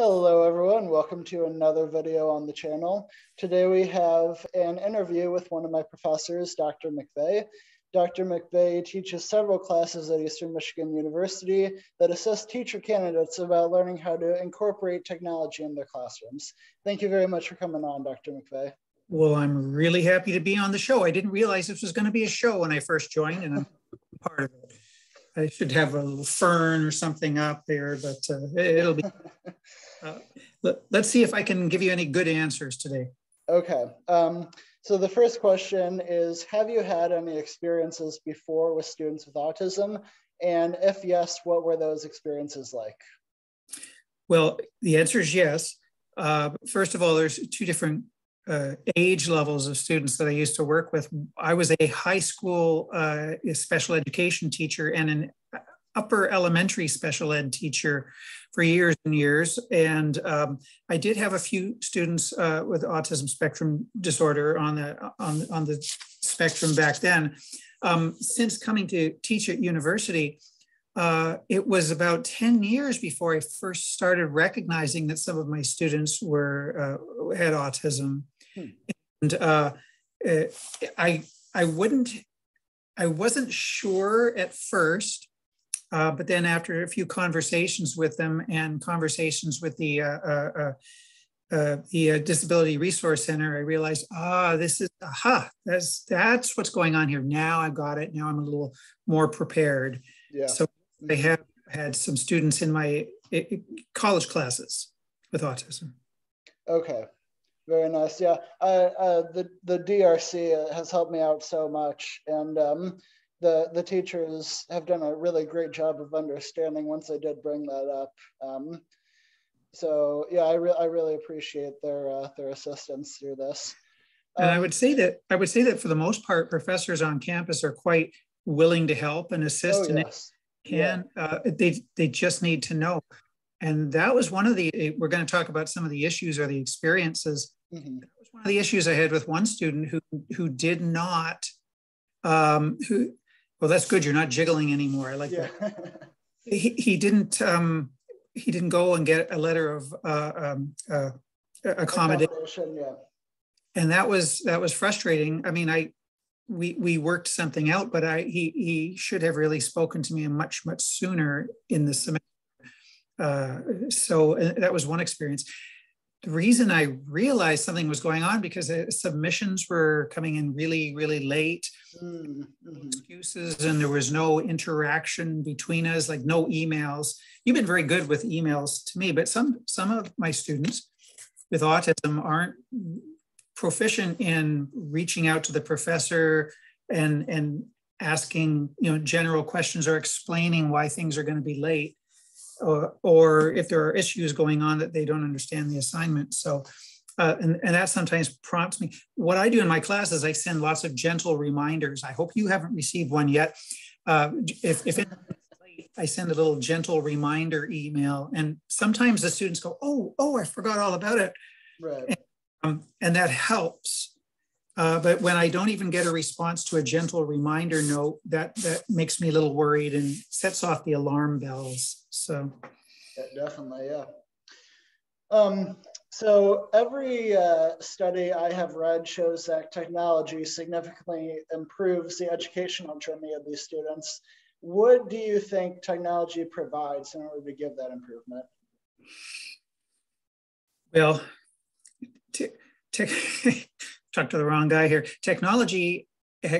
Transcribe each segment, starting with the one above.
Hello everyone, welcome to another video on the channel. Today we have an interview with one of my professors, Dr. McVey. Dr. McVey teaches several classes at Eastern Michigan University that assist teacher candidates about learning how to incorporate technology in their classrooms. Thank you very much for coming on, Dr. McVey. Well, I'm really happy to be on the show. I didn't realize this was going to be a show when I first joined, and I'm part of it. I should have a little fern or something up there, but uh, it'll be. Uh, let, us see if I can give you any good answers today. Okay. Um, so the first question is, have you had any experiences before with students with autism? And if yes, what were those experiences like? Well, the answer is yes. Uh, first of all, there's two different uh, age levels of students that I used to work with. I was a high school uh, special education teacher and an upper elementary special ed teacher for years and years. And um, I did have a few students uh, with autism spectrum disorder on the, on, on the spectrum back then. Um, since coming to teach at university, uh, it was about 10 years before I first started recognizing that some of my students were uh, had autism. Hmm. And uh, uh, I, I wouldn't, I wasn't sure at first uh, but then after a few conversations with them and conversations with the uh, uh, uh, uh the Disability Resource Center, I realized, ah, this is aha, that's that's what's going on here. Now I've got it. Now I'm a little more prepared. Yeah. So I have had some students in my college classes with autism. Okay, very nice. Yeah, uh, the the DRC has helped me out so much, and um, the the teachers have done a really great job of understanding once I did bring that up. Um, so yeah, I, re- I really appreciate their uh, their assistance through this. Um, and I um, would say that I would say that for the most part, professors on campus are quite willing to help and assist, oh, and yes. can yeah. uh, they they just need to know. And that was one of the we're going to talk about some of the issues or the experiences. Mm-hmm. That was one of the issues I had with one student who who did not um, who well, that's good. You're not jiggling anymore. I like yeah. that. he, he didn't um, he didn't go and get a letter of uh, um, uh, accommodation. Yeah. And that was that was frustrating. I mean, I we we worked something out, but I he he should have really spoken to me much much sooner in the semester. Uh, so uh, that was one experience the reason I realized something was going on because submissions were coming in really, really late, mm-hmm. excuses, and there was no interaction between us, like no emails. You've been very good with emails to me, but some some of my students with autism aren't proficient in reaching out to the professor and and asking you know general questions or explaining why things are going to be late or, or if there are issues going on that they don't understand the assignment. So, uh, and, and that sometimes prompts me. What I do in my classes, I send lots of gentle reminders. I hope you haven't received one yet. Uh, if, if it, I send a little gentle reminder email, and sometimes the students go, "Oh, oh, I forgot all about it," right. and, um, and that helps. Uh, but when I don't even get a response to a gentle reminder note, that that makes me a little worried and sets off the alarm bells. So, yeah, definitely, yeah. Um, so every uh, study I have read shows that technology significantly improves the educational journey of these students. What do you think technology provides in order to give that improvement? Well, talk to the wrong guy here. Technology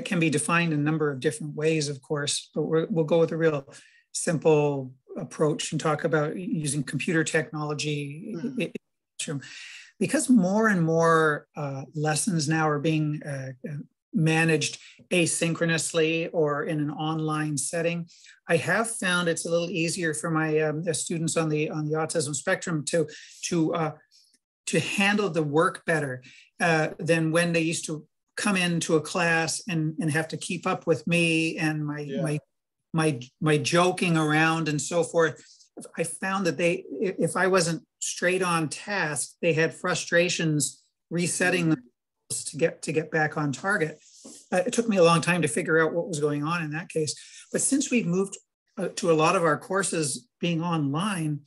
can be defined in a number of different ways, of course, but we will go with a real simple approach and talk about using computer technology mm-hmm. because more and more uh, lessons now are being uh, managed asynchronously or in an online setting. I have found it's a little easier for my um, students on the on the autism spectrum to to uh, to handle the work better uh, than when they used to come into a class and, and have to keep up with me and my yeah. my my my joking around and so forth i found that they if i wasn't straight on task they had frustrations resetting mm-hmm. to get to get back on target uh, it took me a long time to figure out what was going on in that case but since we've moved uh, to a lot of our courses being online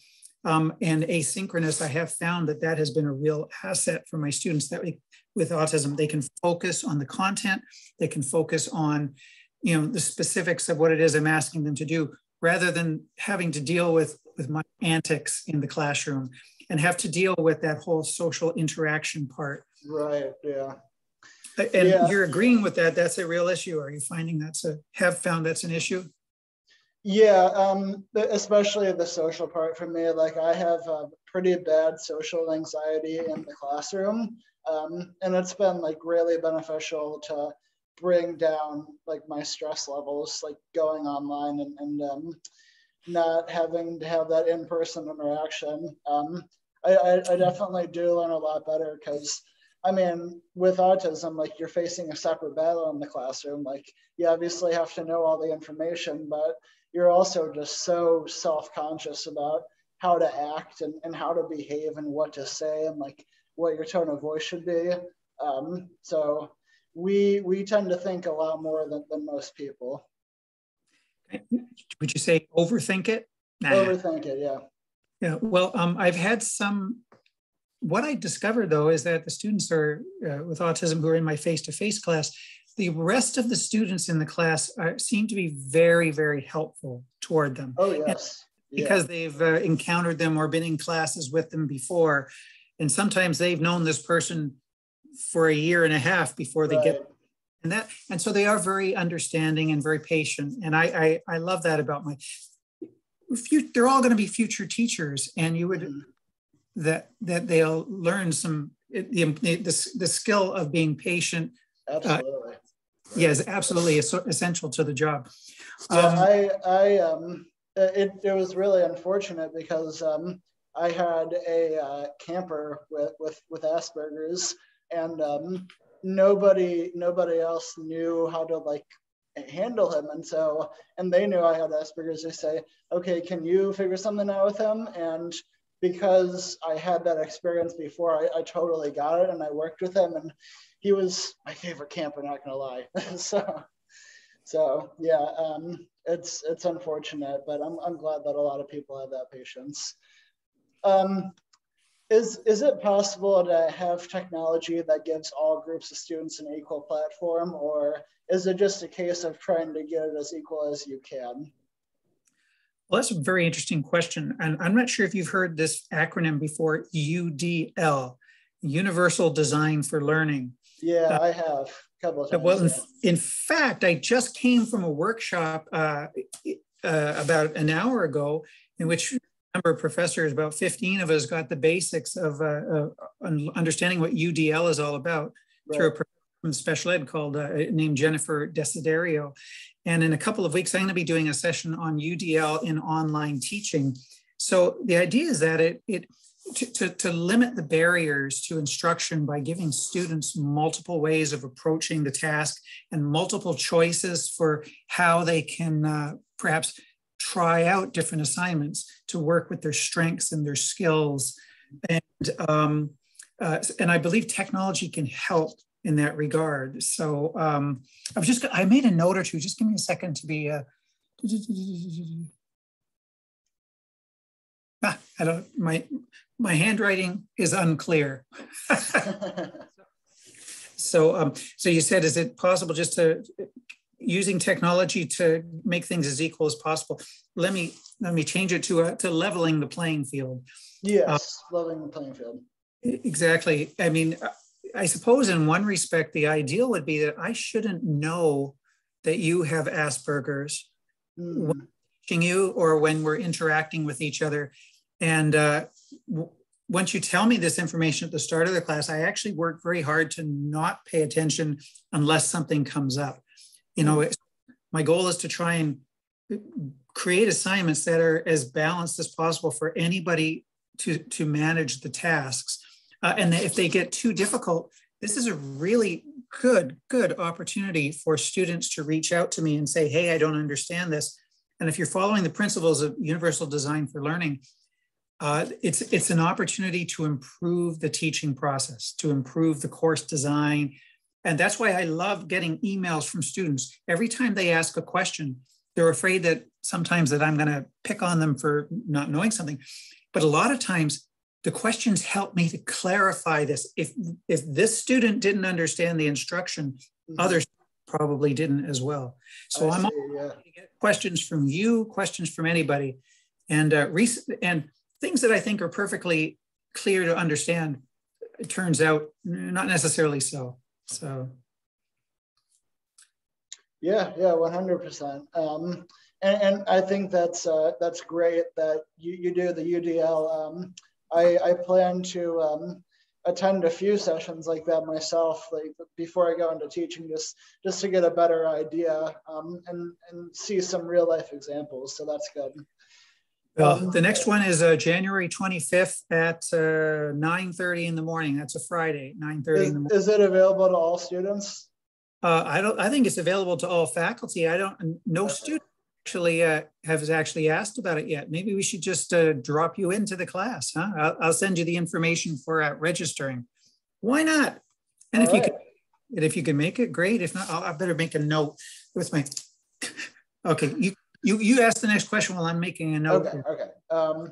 um, and asynchronous, I have found that that has been a real asset for my students that we, with autism, they can focus on the content, they can focus on, you know, the specifics of what it is I'm asking them to do, rather than having to deal with, with my antics in the classroom and have to deal with that whole social interaction part. Right, yeah. And yeah. you're agreeing with that, that's a real issue. Are you finding that's a, have found that's an issue? Yeah, um, especially the social part for me. Like I have a pretty bad social anxiety in the classroom, um, and it's been like really beneficial to bring down like my stress levels, like going online and, and um, not having to have that in-person interaction. Um, I, I, I definitely do learn a lot better because I mean, with autism, like you're facing a separate battle in the classroom. Like you obviously have to know all the information, but you're also just so self-conscious about how to act and, and how to behave and what to say and like what your tone of voice should be. Um, so we we tend to think a lot more than, than most people. Would you say overthink it? Nah. Overthink it, yeah. Yeah. Well, um, I've had some. What I discovered though is that the students are uh, with autism who are in my face-to-face class the rest of the students in the class are, seem to be very, very helpful toward them. Oh, yes. Because they've uh, encountered them or been in classes with them before. And sometimes they've known this person for a year and a half before they right. get and that and so they are very understanding and very patient and i i, I love that about my they're all going to be future teachers and you would mm-hmm. That that they'll learn some the, the, the skill of being patient uh, absolutely. Uh, yes, absolutely essential to the job. Yeah, um, I, I, um, it, it was really unfortunate because um, I had a uh, camper with, with, with Asperger's and um, nobody, nobody else knew how to like handle him. And so, and they knew I had Asperger's. They say, okay, can you figure something out with him? And because I had that experience before, I, I totally got it and I worked with him and he was my favorite camper, not gonna lie. so, so yeah, um, it's it's unfortunate, but I'm I'm glad that a lot of people have that patience. Um, is is it possible to have technology that gives all groups of students an equal platform, or is it just a case of trying to get it as equal as you can? Well, that's a very interesting question. And I'm not sure if you've heard this acronym before UDL, Universal Design for Learning. Yeah, uh, I have a couple of times. Well, in, in, fact, I just came from a workshop uh, uh, about an hour ago in which a number of professors, about 15 of us, got the basics of uh, understanding what UDL is all about right. through a from special ed called uh, named Jennifer Desiderio. And in a couple of weeks, I'm going to be doing a session on UDL in online teaching. So the idea is that it, it to, to, to, limit the barriers to instruction by giving students multiple ways of approaching the task and multiple choices for how they can uh, perhaps try out different assignments to work with their strengths and their skills. And, um, uh, and I believe technology can help in that regard. So um, I was just, I made a note or two, just give me a second to be, uh, ah, I don't, my, my handwriting is unclear. so, um, so you said, is it possible just to using technology to make things as equal as possible? Let me let me change it to a, to leveling the playing field. Yes, uh, leveling the playing field. Exactly. I mean, I suppose in one respect, the ideal would be that I shouldn't know that you have Asperger's mm. when teaching you or when we're interacting with each other. And uh, once you tell me this information at the start of the class, I actually work very hard to not pay attention unless something comes up. You know, my goal is to try and create assignments that are as balanced as possible for anybody to, to manage the tasks. Uh, and if they get too difficult, this is a really good, good opportunity for students to reach out to me and say, hey, I don't understand this. And if you're following the principles of universal design for learning, uh, it's, it's an opportunity to improve the teaching process, to improve the course design. And that's why I love getting emails from students. Every time they ask a question, they're afraid that sometimes that I'm going to pick on them for not knowing something. but a lot of times the questions help me to clarify this. If if this student didn't understand the instruction, mm-hmm. others probably didn't as well. So I am yeah. questions from you, questions from anybody, and uh, recent and things that I think are perfectly clear to understand. It turns out not necessarily so. So. Yeah, yeah, one hundred percent. Um, and, and I think that's uh, that's great that you, you do the UDL. Um, I, I plan to um, attend a few sessions like that myself, like before I go into teaching, just just to get a better idea um, and and see some real life examples. So that's good. Well, the next one is uh, January 25th at uh, 9:30 in the morning. That's a Friday, 9:30 in the morning. Is it available to all students? Uh, I don't. I think it's available to all faculty. I don't. No okay. student actually uh, has actually asked about it yet. Maybe we should just uh, drop you into the class, huh? I'll, I'll, send you the information for uh, registering. Why not? And All if right. you can, and if you can make it, great. If not, I'll, I better make a note with my. okay, you you you ask the next question while I'm making a note. Okay. Okay. Um,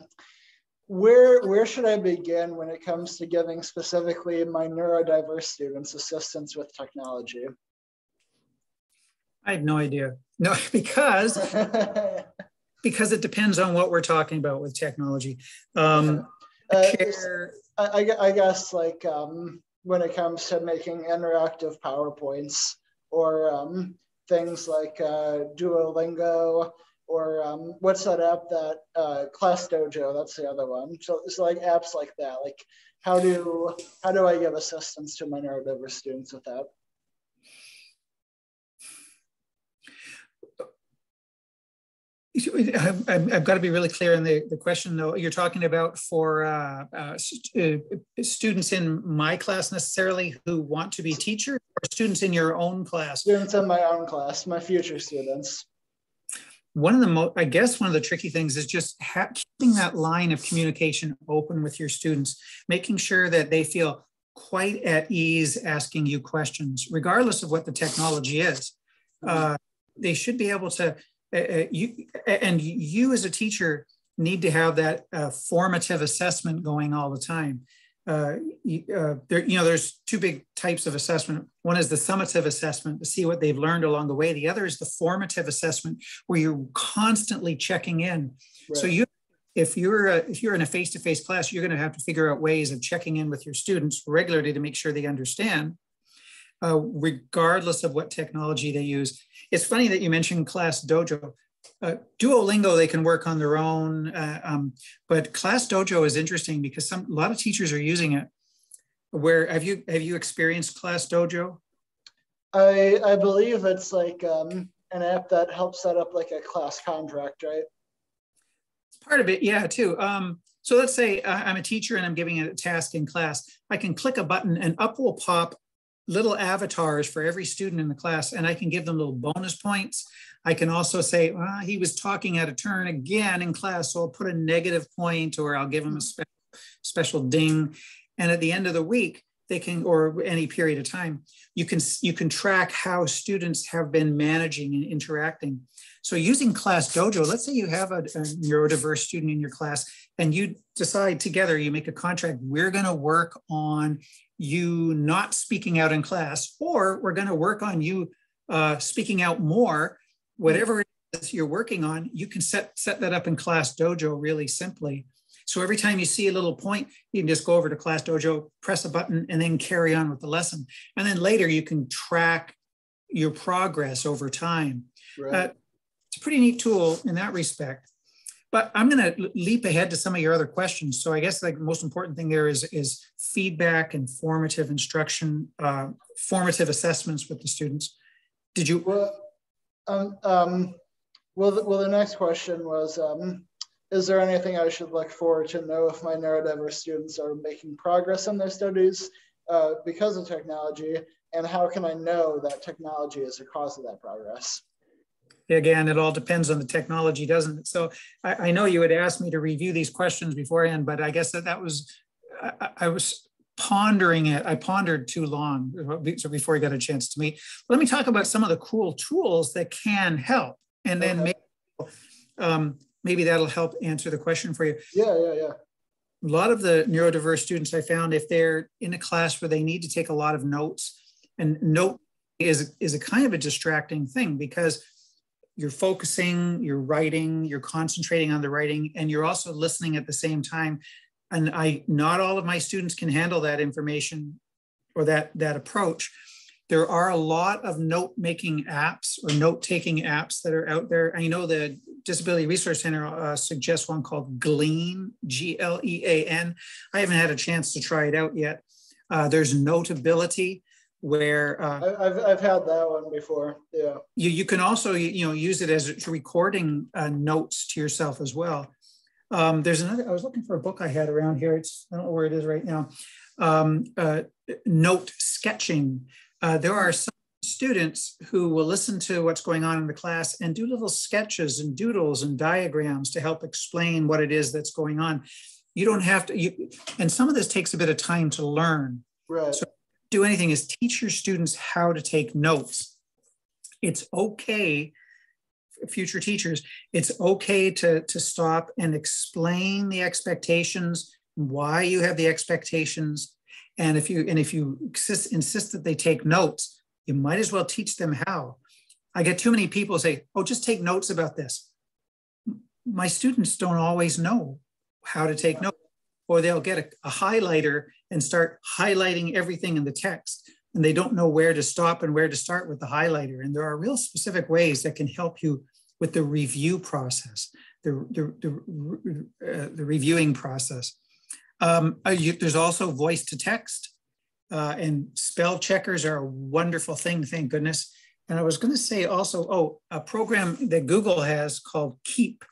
where where should I begin when it comes to giving specifically my neurodiverse students assistance with technology? I have no idea. No, because because it depends on what we're talking about with technology. Um, uh, I, I, guess like um, when it comes to making interactive PowerPoints or um, things like uh, Duolingo or um, what's that app that uh, Class Dojo? That's the other one. So it's like apps like that. Like how do how do I give assistance to my neurodiverse students with that? I've, I've, got to be really clear in the, the question though. You're talking about for uh, uh, st uh, students in my class necessarily who want to be teachers or students in your own class? Students in my own class, my future students. One of the most, I guess one of the tricky things is just keeping that line of communication open with your students, making sure that they feel quite at ease asking you questions, regardless of what the technology is. Uh, they should be able to uh, uh, you and you as a teacher need to have that uh, formative assessment going all the time. Uh, you, uh, there, you know, there's two big types of assessment. One is the summative assessment to see what they've learned along the way. The other is the formative assessment, where you're constantly checking in. Right. So you, if you're a, if you're in a face-to-face class, you're going to have to figure out ways of checking in with your students regularly to make sure they understand uh, regardless of what technology they use. It's funny that you mentioned Class Dojo. Uh, Duolingo, they can work on their own, uh, um, but Class Dojo is interesting because some a lot of teachers are using it. Where have you have you experienced Class Dojo? I I believe it's like um, an app that helps set up like a class contract, right? It's part of it, yeah, too. Um, so let's say I'm a teacher and I'm giving a task in class. I can click a button and up will pop little avatars for every student in the class, and I can give them little bonus points. I can also say, well, he was talking out of turn again in class, so I'll put a negative point or I'll give him a special, special ding. And at the end of the week, they can, or any period of time, you can you can track how students have been managing and interacting. So using Class Dojo, let's say you have a, a neurodiverse student in your class, and you decide together, you make a contract. We're going to work on you not speaking out in class, or we're going to work on you uh, speaking out more. Whatever it is you're working on, you can set set that up in Class Dojo really simply. So every time you see a little point, you can just go over to Class Dojo, press a button, and then carry on with the lesson. And then later you can track your progress over time. Right. Uh, it's a pretty neat tool in that respect. But I'm going to leap ahead to some of your other questions. So I guess the most important thing there is is feedback and formative instruction, uh, formative assessments with the students. Did you? Well, um, um, well, the, well, the next question was, um, is there anything I should look for to know if my neurodiverse students are making progress in their studies uh, because of technology? And how can I know that technology is the cause of that progress? Again, it all depends on the technology, doesn't it? So I, I know you had asked me to review these questions beforehand, but I guess that that was, I, I was pondering it. I pondered too long so before I got a chance to meet. Let me talk about some of the cool tools that can help. And then okay. maybe, um, maybe that'll help answer the question for you. Yeah, yeah, yeah. a lot of the neurodiverse students I found, if they're in a class where they need to take a lot of notes, and note is, is a kind of a distracting thing because you're focusing, you're writing, you're concentrating on the writing, and you're also listening at the same time. And I, not all of my students can handle that information or that, that approach. There are a lot of note making apps or note taking apps that are out there. I know the Disability Resource Center uh, suggests one called Glean, G L E A N. I haven't had a chance to try it out yet. Uh, there's Notability, where uh, I've, I've had that one before. Yeah. You, you can also you know use it as recording uh, notes to yourself as well. Um, there's another. I was looking for a book I had around here. It's I don't know where it is right now. Um, uh, note sketching. Uh, there are some students who will listen to what's going on in the class and do little sketches and doodles and diagrams to help explain what it is that's going on. You don't have to, you, and some of this takes a bit of time to learn. Right. So do anything is teach your students how to take notes. It's okay, future teachers, it's okay to, to stop and explain the expectations, why you have the expectations, and if you and if you insist, insist that they take notes, you might as well teach them how. I get too many people say, "Oh, just take notes about this." My students don't always know how to take notes, or they'll get a, a highlighter and start highlighting everything in the text, and they don't know where to stop and where to start with the highlighter. And there are real specific ways that can help you with the review process, the the, the, uh, the reviewing process. Um, uh, you, there's also voice to text, uh, and spell checkers are a wonderful thing, thank goodness. And I was going to say also, oh, a program that Google has called Keep.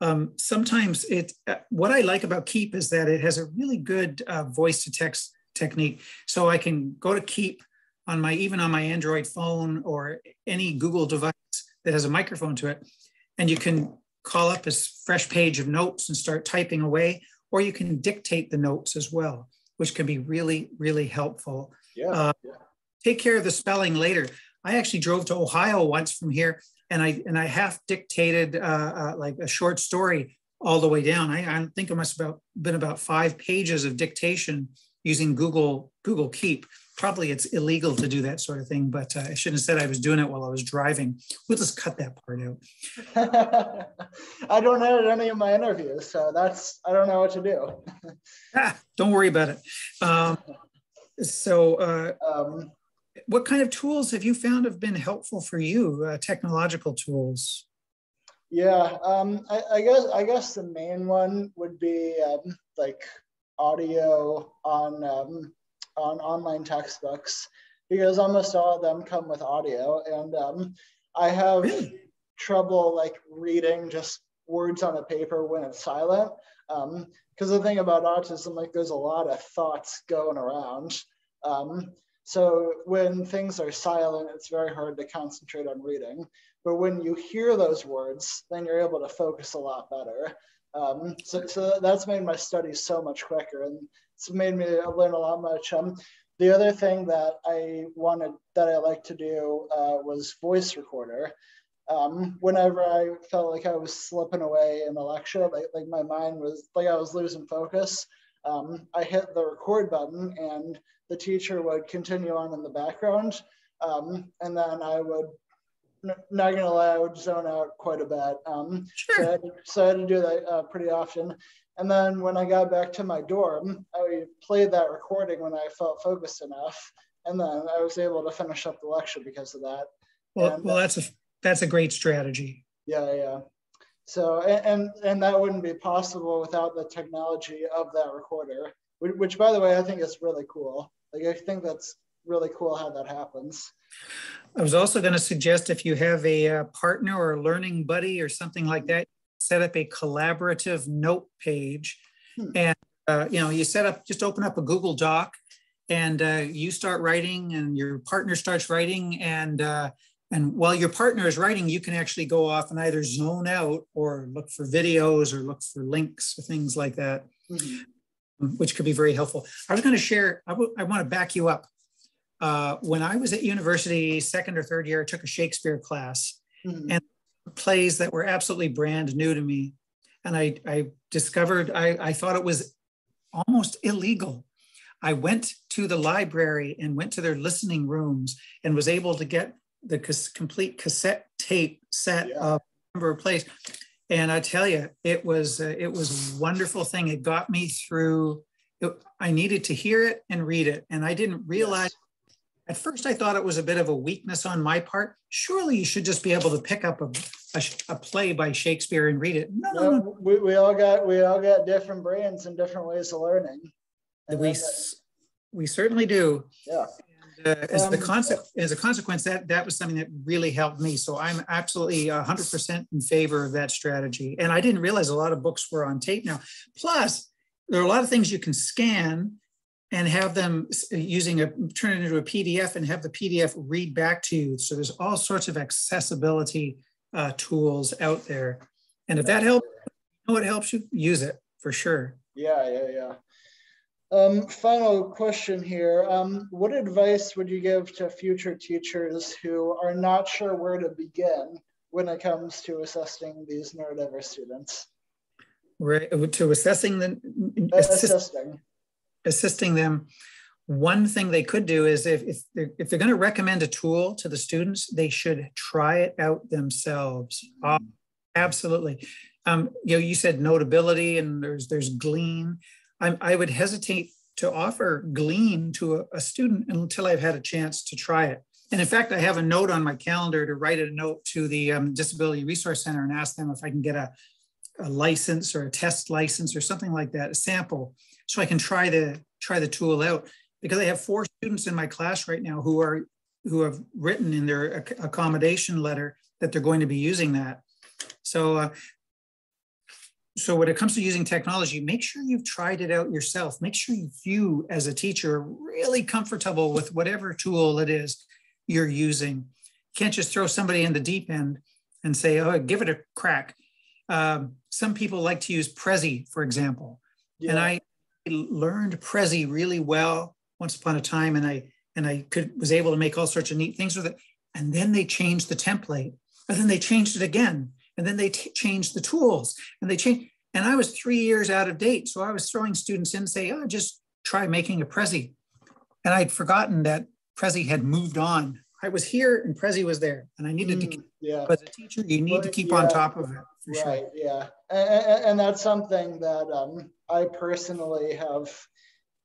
Um, sometimes it, uh, what I like about Keep is that it has a really good uh, voice to text technique. So I can go to Keep on my, even on my Android phone or any Google device that has a microphone to it. And you can call up a fresh page of notes and start typing away or you can dictate the notes as well, which can be really, really helpful. Yeah, uh, yeah. Take care of the spelling later. I actually drove to Ohio once from here, and I and I half dictated uh, uh, like a short story all the way down. I, I think it must have been about five pages of dictation using Google Google Keep probably it's illegal to do that sort of thing, but uh, I shouldn't have said I was doing it while I was driving. We'll just cut that part out. I don't edit any of my interviews, so that's, I don't know what to do. ah, don't worry about it. Um, so, uh, um, what kind of tools have you found have been helpful for you, uh, technological tools? Yeah, um, I, I, guess I guess the main one would be um, like audio on um, on online textbooks because almost all of them come with audio and um, i have really? trouble like reading just words on a paper when it's silent because um, the thing about autism like there's a lot of thoughts going around um, so when things are silent it's very hard to concentrate on reading but when you hear those words then you're able to focus a lot better um, so, so that's made my studies so much quicker and it's made me learn a lot much. Um, the other thing that I wanted that I like to do uh, was voice recorder. Um, whenever I felt like I was slipping away in a lecture, like, like my mind was like I was losing focus, um, I hit the record button and the teacher would continue on in the background. Um, and then I would, not gonna lie, I would zone out quite a bit. Um, sure. so, I had, so, I had, to do that uh, pretty often. And then when I got back to my dorm, I played that recording when I felt focused enough. And then I was able to finish up the lecture because of that. Well, and, well that's a that's a great strategy. Yeah, yeah. So and and that wouldn't be possible without the technology of that recorder, which by the way I think is really cool. Like I think that's really cool how that happens. I was also going to suggest if you have a, uh, partner or a learning buddy or something like that, set up a collaborative note page hmm. and uh, you know you set up just open up a google doc and uh, you start writing and your partner starts writing and uh, and while your partner is writing you can actually go off and either zone out or look for videos or look for links or things like that mm-hmm. Which could be very helpful i was going to share I, want to back you up uh, when i was at university second or third year i took a shakespeare class mm-hmm. and plays that were absolutely brand new to me. And I, I discovered, I, I thought it was almost illegal. I went to the library and went to their listening rooms and was able to get the complete cassette tape set yeah. of number of plays. And I tell you, it was uh, it was a wonderful thing. It got me through. It, I needed to hear it and read it, and I didn't realize. At first, I thought it was a bit of a weakness on my part. Surely, you should just be able to pick up a, a, a play by Shakespeare and read it. No, no, no. We, we all got we all got different brains and different ways of learning. And we we certainly do. Yeah. Uh, as um, the concept, as a consequence, that that was something that really helped me. So I'm absolutely 100% in favor of that strategy. And I didn't realize a lot of books were on tape now. Plus, there are a lot of things you can scan and have them using a turn it into a PDF and have the PDF read back to you. So there's all sorts of accessibility uh, tools out there. And if that helps, you know what helps you, use it for sure. Yeah, yeah, yeah. Um, final question here. Um, what advice would you give to future teachers who are not sure where to begin when it comes to assessing these neurodiverse students? Right, to assessing the assist, assisting assisting them. One thing they could do is if, if they're, if they're going to recommend a tool to the students, they should try it out themselves. Mm-hmm. absolutely. Um, you know, you said notability and there's there's Glean. I, I would hesitate to offer Glean to a, a, student until I've had a chance to try it. And in fact, I have a note on my calendar to write a note to the um, Disability Resource Center and ask them if I can get a, a license or a test license or something like that, a sample, so I can try the try the tool out. Because I have four students in my class right now who are who have written in their accommodation letter that they're going to be using that. So uh, so when it comes to using technology, make sure you've tried it out yourself. Make sure you, as a teacher, are really comfortable with whatever tool it is you're using. You can't just throw somebody in the deep end and say, oh, give it a crack. Um, some people like to use Prezi, for example. Yeah. And I learned Prezi really well once upon a time, and I and I could was able to make all sorts of neat things with it. And then they changed the template, and then they changed it again and then they t- changed the tools and they changed and i was three years out of date. So i was throwing students in and say oh just try making a prezi. And i'd forgotten that prezi had moved on. I was here and prezi was there and i needed mm, to yeah. as a teacher you need well, to keep yeah, on top of it right sure. yeah. And, and, that's something that um, i personally have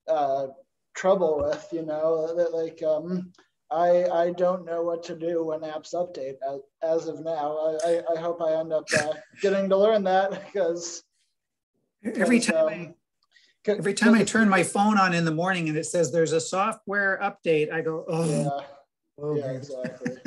uh, trouble with you know that like um, I, I don't know what to do when apps update as, as of now. I, I, hope I end up uh, getting to learn that because every time um, I, every time I turn my phone on in the morning and it says there's a software update, I go, oh, yeah, oh, yeah exactly.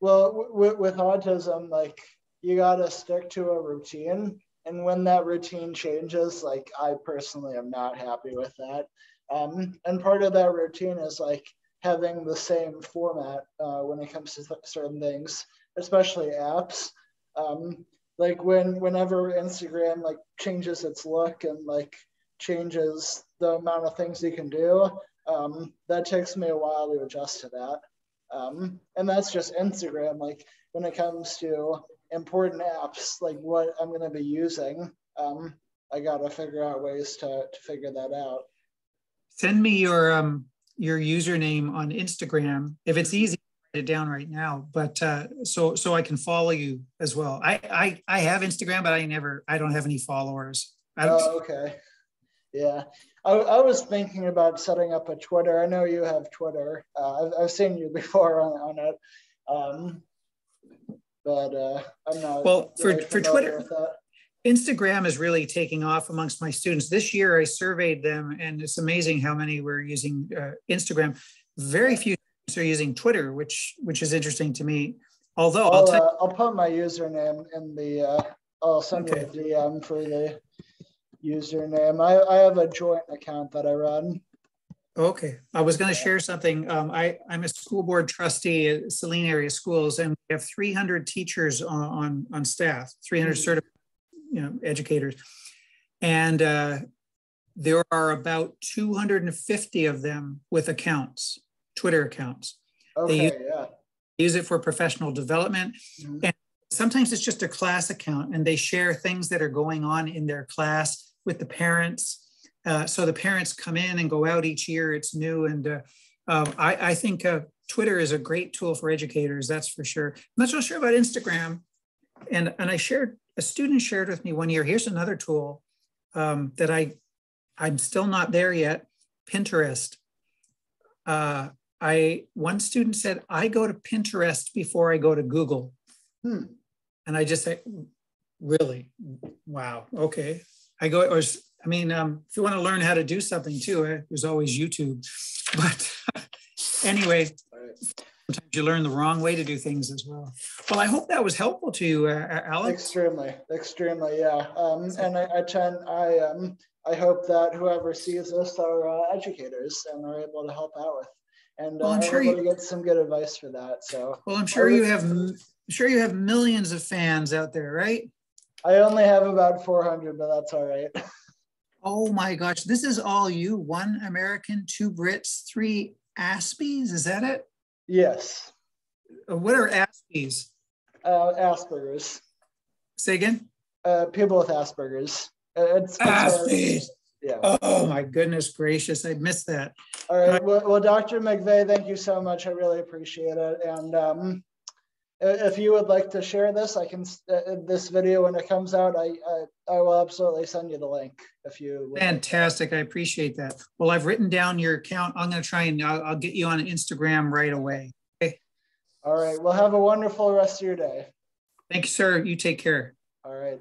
well, with, with autism, like you got to stick to a routine. And when that routine changes, like I personally am not happy with that. Um, and part of that routine is like having the same format uh, when it comes to th- certain things, especially apps. Um, like when whenever Instagram like changes its look and like changes the amount of things you can do, um, that takes me a while to adjust to that. Um, and that's just Instagram. Like when it comes to important apps, like what I'm going to be using, um, I got to figure out ways to, to figure that out. Send me your um, your username on Instagram. If it's easy, write it down right now. But uh, so so I can follow you as well. I I I have Instagram, but I never I don't have any followers. I oh, okay. Yeah, I, I was thinking about setting up a Twitter. I know you have Twitter. Uh, I've, I've seen you before on, on it. Um, but uh, I'm not. Well, for for Twitter, Instagram is really taking off amongst my students. This year, I surveyed them, and it's amazing how many were using uh, Instagram. Very few are using Twitter, which which is interesting to me. Although I'll, I'll, uh, I'll put my username in the. Uh, I'll send okay. you a DM for the username. I, I have a joint account that I run. Okay, I was going to share something. Um, I, I'm a school board trustee at Saline Area Schools, and we have 300 teachers on, on, on staff, 300 mm-hmm. certified you know, educators. And uh, there are about 250 of them with accounts, Twitter accounts. Okay, they use, yeah. use it for professional development. Mm-hmm. And sometimes it's just a class account and they share things that are going on in their class with the parents. Uh, so the parents come in and go out each year. It's new. And uh, uh, I, I, think uh, Twitter is a great tool for educators, that's for sure. I'm not so sure about Instagram. And, and I shared, a student shared with me one year, here's another tool um, that I, I'm still not there yet, Pinterest. Uh, I, one student said, I go to Pinterest before I go to Google. Hmm. And I just say, really? Wow. Okay. I go, or I mean, um, if you want to learn how to do something too, eh, there's always YouTube. But anyway, sometimes you learn the wrong way to do things as well. Well, I hope that was helpful to you, uh, Alex. Extremely, extremely, yeah. Um, and I, I tend, I, um, I hope that whoever sees this are uh, educators and are able to help out with. And uh, well, I'm sure you get some good advice for that. So, well, I'm sure you have, I'm sure you have millions of fans out there, right? I only have about 400, but that's all right. Oh my gosh, this is all you. One American, two Brits, three Aspies. Is that it? Yes. Uh, what are Aspies? Uh, Asperger's. Say again? Uh, people with Asperger's. Uh, it's, Aspies. yeah. Oh my goodness gracious, I missed that. All right. Well, well, Dr. McVey, thank you so much. I really appreciate it. And um, if you would like to share this, I can uh, this video when it comes out. I, I, I will absolutely send you the link if you. Fantastic! I appreciate that. Well, I've written down your account. I'm going to try and I'll, I'll get you on Instagram right away. Okay. All right. Well, have a wonderful rest of your day. Thank you, sir. You take care. All right.